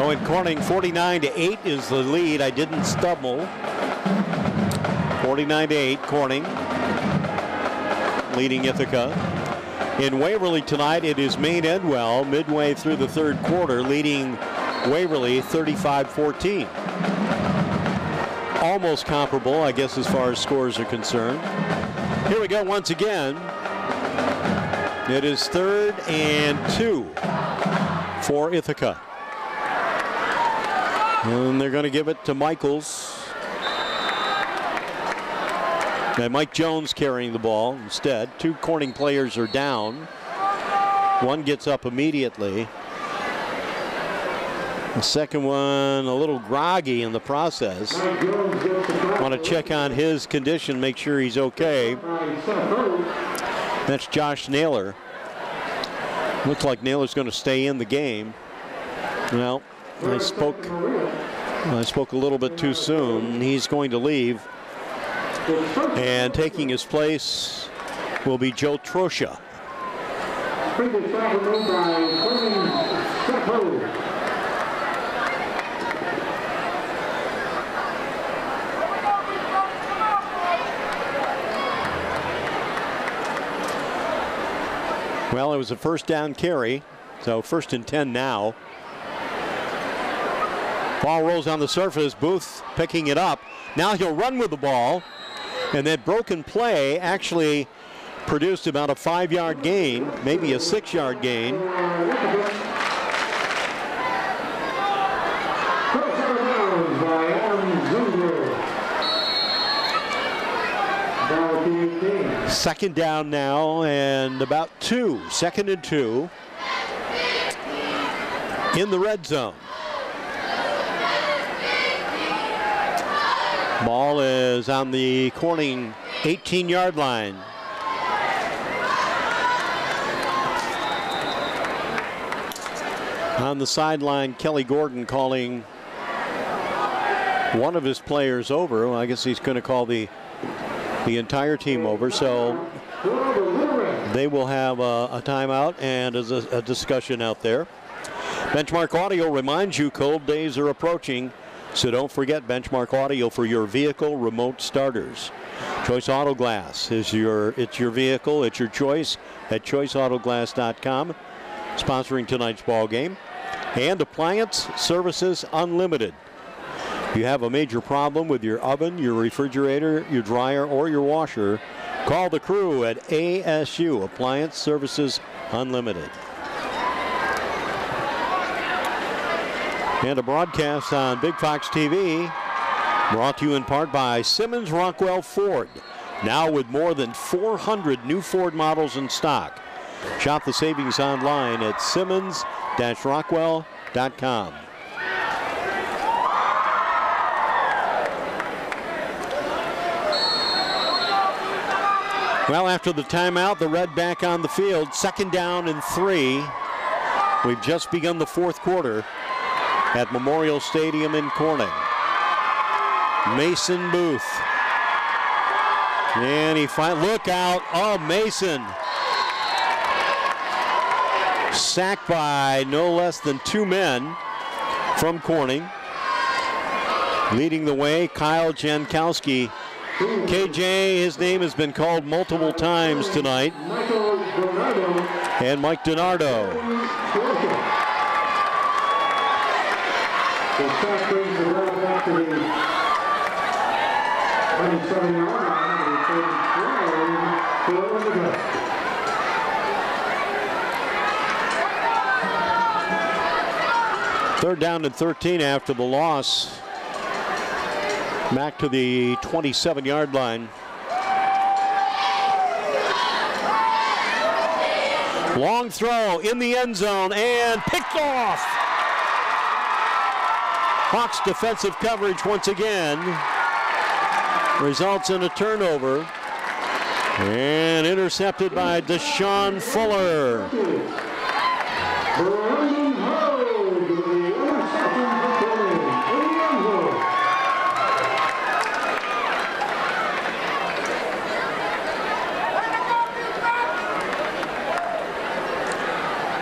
So in Corning, 49 to 8 is the lead. I didn't stumble. 49 to 8, Corning leading Ithaca. In Waverly tonight, it is Maine-Endwell midway through the third quarter, leading Waverly 35-14. Almost comparable, I guess, as far as scores are concerned. Here we go once again. It is third and two for Ithaca. And they're going to give it to Michaels. And Mike Jones carrying the ball instead. Two Corning players are down. One gets up immediately. The second one a little groggy in the process. Want to check on his condition, make sure he's okay. That's Josh Naylor. Looks like Naylor's going to stay in the game. Well, I spoke I spoke a little bit too soon. He's going to leave. And taking his place will be Joe Trosha. Well, it was a first down carry, so first and 10 now. Ball rolls on the surface. Booth picking it up. Now he'll run with the ball. And that broken play actually produced about a five yard gain, maybe a six yard gain. Second down now and about two, second and two in the red zone. Ball is on the Corning 18 yard line. On the sideline, Kelly Gordon calling one of his players over. Well, I guess he's going to call the the entire team over. So they will have a, a timeout and a, a discussion out there. Benchmark Audio reminds you cold days are approaching. So don't forget Benchmark Audio for your vehicle remote starters. Choice Auto Glass is your it's your vehicle, it's your choice at choiceautoglass.com. Sponsoring tonight's ball game. And Appliance Services Unlimited. You have a major problem with your oven, your refrigerator, your dryer, or your washer, call the crew at ASU Appliance Services Unlimited. And a broadcast on Big Fox TV brought to you in part by Simmons Rockwell Ford. Now with more than 400 new Ford models in stock. Shop the savings online at simmons-rockwell.com. Well, after the timeout, the Red back on the field. Second down and three. We've just begun the fourth quarter at Memorial Stadium in Corning. Mason Booth. And he finally, look out, oh, Mason. Sacked by no less than two men from Corning. Leading the way, Kyle Jankowski. KJ, his name has been called multiple times tonight. And Mike DiNardo. The sack brings the ball back to the 27 yard line. Third down and 13 after the loss. Back to the 27 yard line. Long throw in the end zone and picked off. Hawks defensive coverage once again results in a turnover and intercepted by Deshaun Fuller.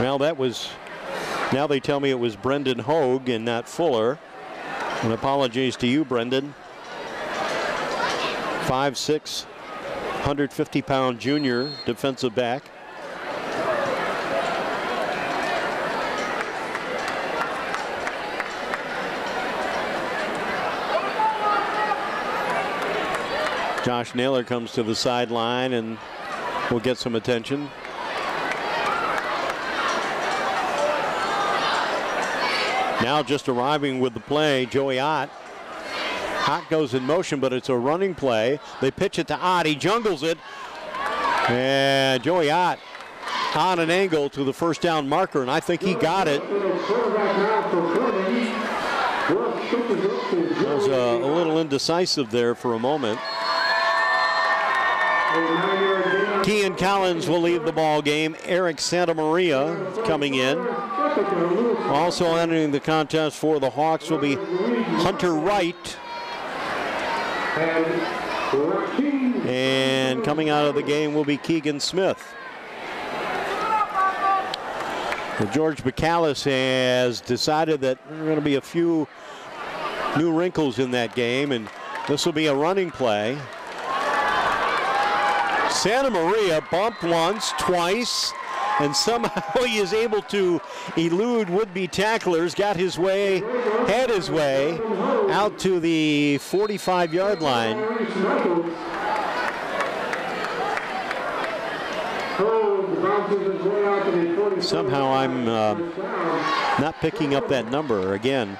Well, that was Now they tell me it was Brendan Hogue and not Fuller. And apologies to you, Brendan. 5'6", 150 pound junior defensive back. Josh Naylor comes to the sideline and will get some attention. Now just arriving with the play, Joey Ott. Ott goes in motion, but it's a running play. They pitch it to Ott. He jungles it. And Joey Ott on an angle to the first down marker, and I think he got it. Was uh, a little indecisive there for a moment. Kean Collins will leave the ball game. Eric Santa Maria coming in. Also entering the contest for the Hawks will be Hunter Wright. And coming out of the game will be Keegan Smith. George Bacalles has decided that there are going to be a few new wrinkles in that game, and this will be a running play. Santa Maria bumped once, twice, and somehow he is able to elude would-be tacklers, got his way, had his way out to the 45-yard line. Somehow I'm uh, not picking up that number again.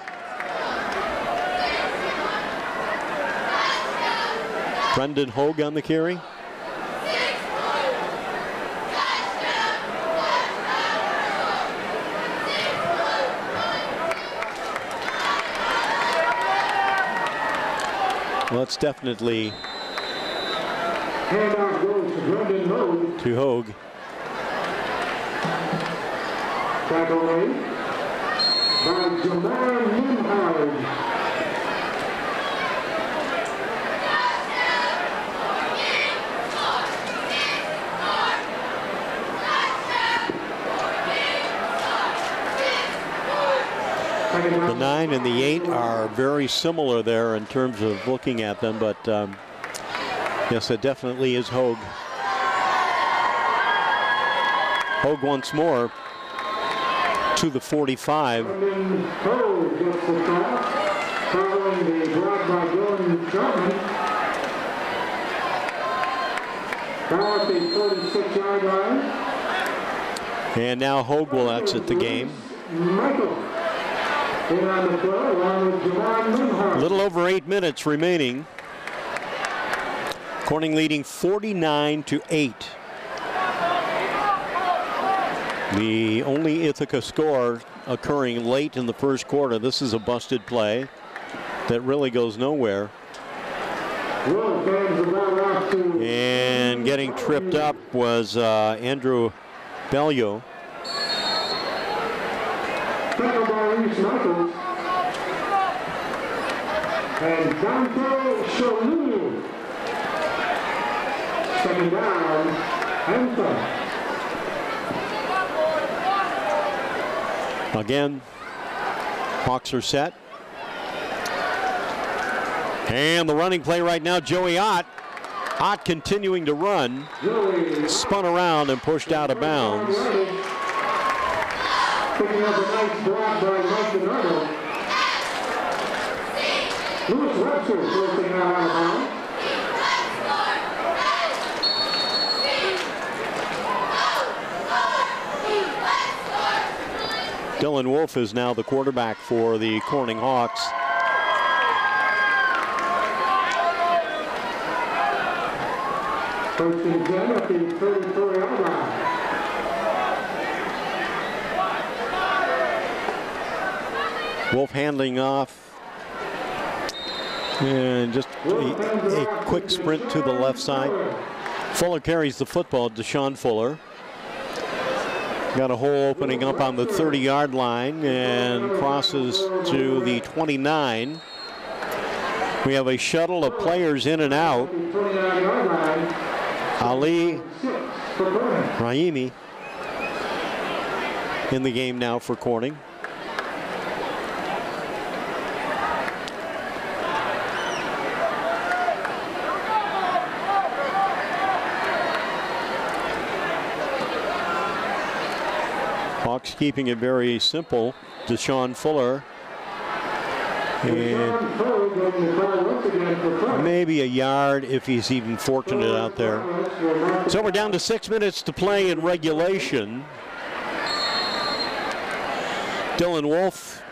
Brendan Hogue on the carry. Well, it's definitely to Hogue. to Hogue. Tackle by Nimhard. Nine and the eight are very similar there in terms of looking at them, but um, yes, it definitely is Hogue. Hogue once more to the 45. Brendan Hogue gets the stop, following the block by Dylan Sharman. Now at the 46-yard line, And now Hogue will exit the game. Michael Little over eight minutes remaining. Corning leading 49 to 8. The only Ithaca score occurring late in the first quarter. This is a busted play that really goes nowhere. And getting tripped up was uh, Andrew Bellio. Tackle by Reese Michaels. And Dante Shalou. Second down, Anthem. Again, Hawks are set. And the running play right now, Joey Ott. Ott continuing to run, spun around and pushed out of bounds. Picking up a nice block by Mike. Lewis Webster out out of bounds. Dylan Wolf is now the quarterback for the Corning Hawks. First and 10 at the 34-yard line. Wolf handling off. And just a, a quick sprint to the left side. Fuller carries the football, Deshaun Fuller. Got a hole opening up on the 30 yard line and crosses to the 29. We have a shuttle of players in and out. The 29-yard line. Ali. Raimi in the game now for Corning. Keeping it very simple. Deshaun Fuller. And maybe a yard if he's even fortunate out there. So we're down to six minutes to play in regulation. Dylan Wolf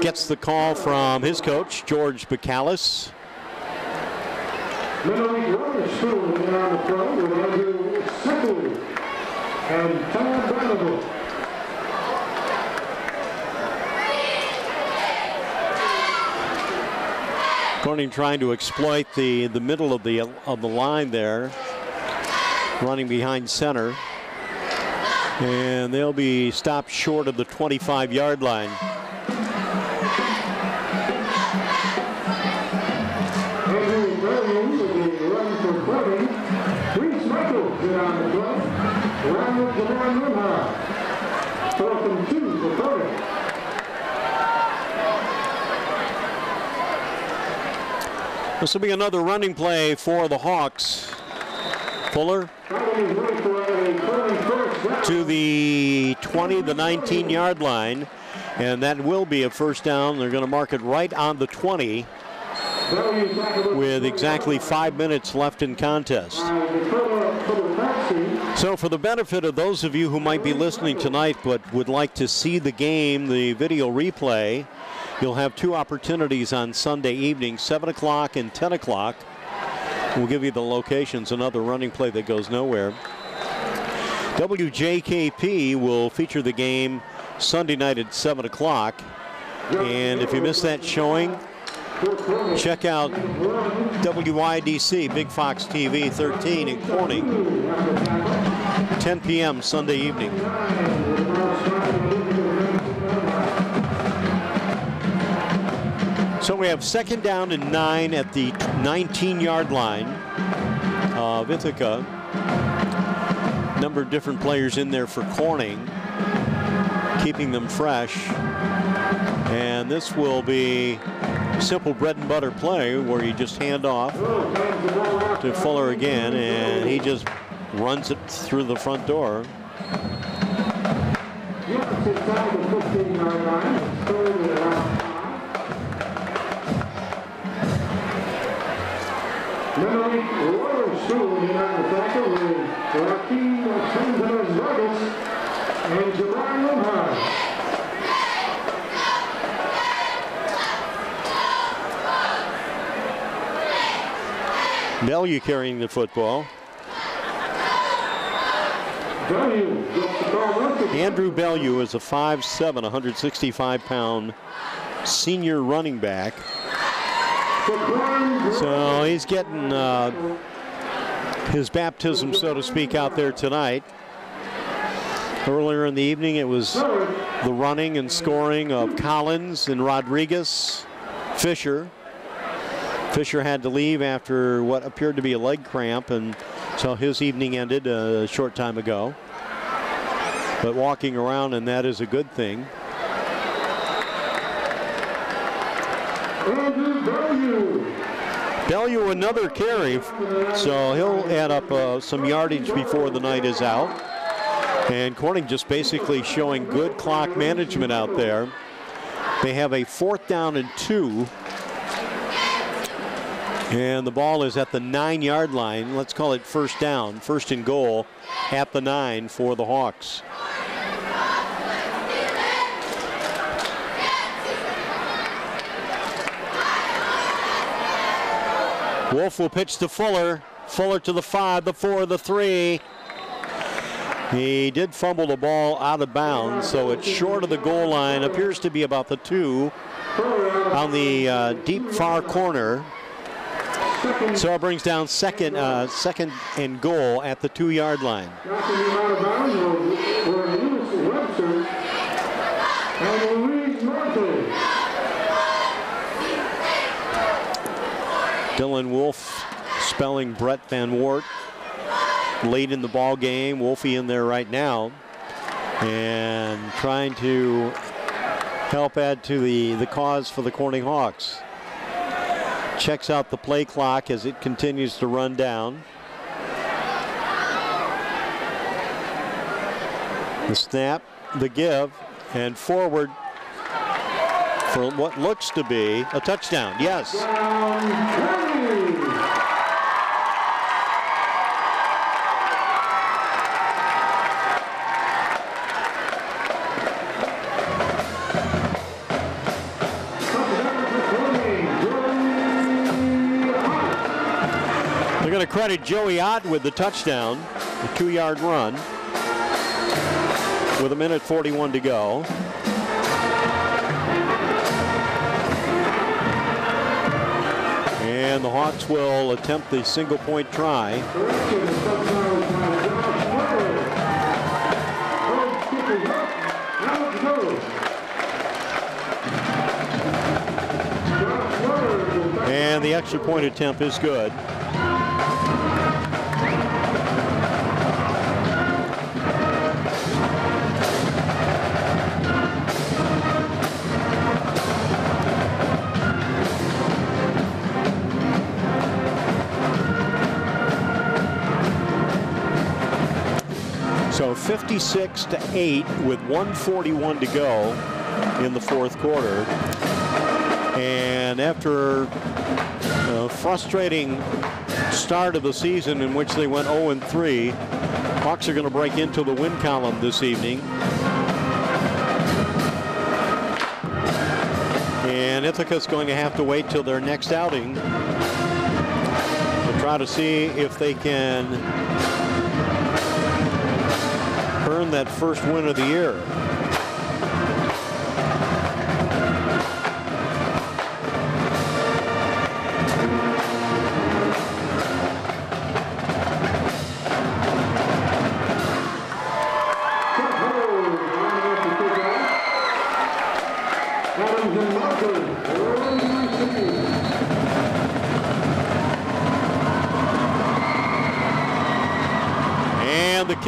gets the call from his coach, George Bacalles. And Tom. Corning trying to exploit the, the middle of the of the line there, running behind center. And they'll be stopped short of the 25 yard line. Fourth and two for Corning. This will be another running play for the Hawks. Fuller to the 20, the 19 yard line. And that will be a first down. They're going to mark it right on the 20 with exactly five minutes left in contest. by Dakota for the taxi. So, for the benefit of those of you who might be listening tonight but would like to see the game, the video replay, you'll have two opportunities on Sunday evening, 7 o'clock and 10 o'clock. We'll give you the locations, another running play that goes nowhere. WJKP will feature the game Sunday night at 7 o'clock. And if you miss that showing, check out WYDC, Big Fox TV 13 in Corning, 10 p.m. Sunday evening. So we have second down and nine at the 19 yard line of Ithaca. Number of different players in there for Corning, keeping them fresh. And this will be simple bread and butter play where you just hand off to Fuller again, and he just runs it through the front door. The opposite side of the 15-yard line. It's third and. Bellew carrying the football. W gets the call once again. Andrew Bellew is a 5'7", 165 pound senior running back. So he's getting uh, his baptism, so to speak, out there tonight. Earlier in the evening, it was the running and scoring of Collins and Rodriguez, Fisher. Fisher had to leave after what appeared to be a leg cramp, and so his evening ended a short time ago. But walking around, and that is a good thing. Bellew another carry, so he'll add up uh, some yardage before the night is out. And Corning just basically showing good clock management out there. They have a fourth down and two. And the ball is at the nine yard line. Let's call it first down, first and goal at the nine for the Hawks. Wolf will pitch to Fuller. Fuller to the five, the four, the three. He did fumble the ball out of bounds, so it's short of the goal line. Appears to be about the two on the uh, deep far corner. So it brings down second, uh, second and goal at the two-yard line. Dylan Wolf spelling Brett Van Wart late in the ball game. Wolfie in there right now. and trying to help add to the, the cause for the Corning Hawks. Checks out the play clock as it continues to run down. The snap, the give, and forward for what looks to be a touchdown. Yes. They're going to credit Joey Ott with the touchdown, the two-yard run, with a minute 41 to go. And the Hawks will attempt the single point try. And the extra point attempt is good. So 56 to 8 with 141 to go in the fourth quarter. And after a frustrating start of the season in which they went 0 and 3, Hawks are going to break into the win column this evening. And Ithaca's going to have to wait till their next outing to try to see if they can earn that first win of the year.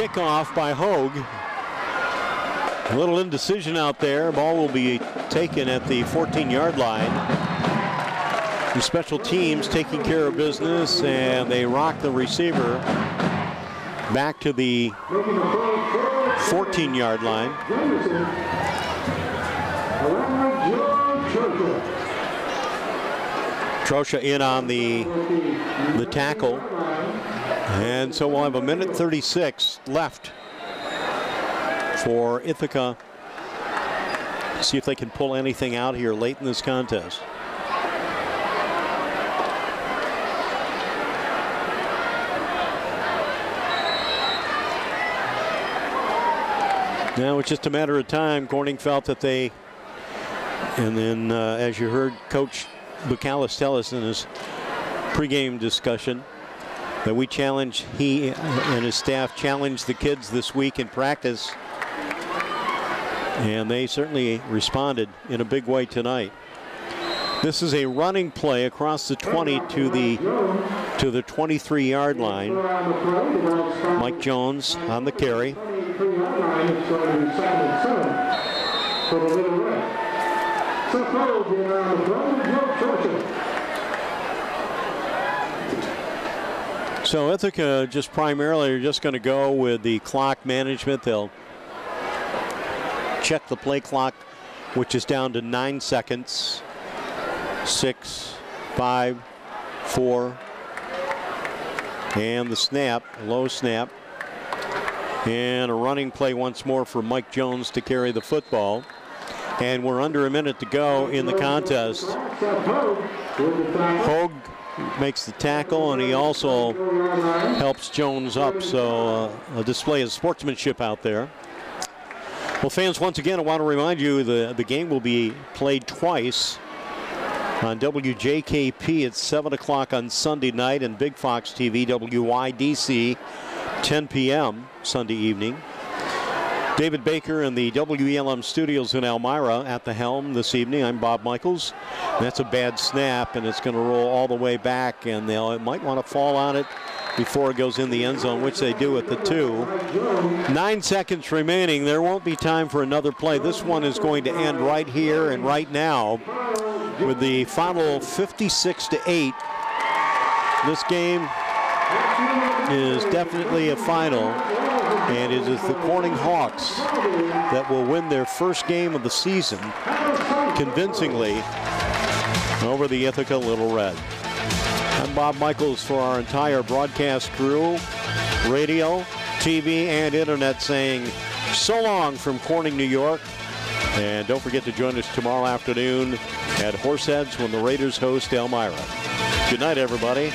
Kickoff by Hogue. A little indecision out there. Ball will be taken at the 14-yard line. The special teams taking care of business, and they rock the receiver back to the 14-yard line. Trosha in on the the tackle. And so we'll have a minute 36 left for Ithaca. See if they can pull anything out here late in this contest. Now it's just a matter of time. Corning felt that they, and then uh, as you heard Coach Bacalles tell us in his pregame discussion, that we challenge, he and his staff challenged the kids this week in practice. And they certainly responded in a big way tonight. This is a running play across the 20 to the to the 23 yard line. Mike Jones on the carry. So Ithaca just primarily are just going to go with the clock management. They'll check the play clock, which is down to nine seconds. Six, five, four, and the snap, low snap. And a running play once more for Mike Jones to carry the football. And we're under a minute to go in the contest. Hogue makes the tackle, and he also helps Jones up. So uh, a display of sportsmanship out there. Well, fans, once again, I want to remind you the, the game will be played twice on WJKP at 7 o'clock on Sunday night and Big Fox TV, WYDC, 10 p.m. Sunday evening. David Baker in the WELM studios in Elmira at the helm this evening. I'm Bob Michaels. That's a bad snap, and it's going to roll all the way back, and they'll might want to fall on it before it goes in the end zone, which they do at the two. Nine seconds remaining. There won't be time for another play. This one is going to end right here and right now with the final 56 to 8. This game is definitely a final, and it is the Corning Hawks that will win their first game of the season convincingly over the Ithaca Little Red. I'm Bob Michaels for our entire broadcast crew, radio, TV, and internet saying so long from Corning, New York. And don't forget to join us tomorrow afternoon at Horseheads when the Raiders host Elmira. Good night, everybody.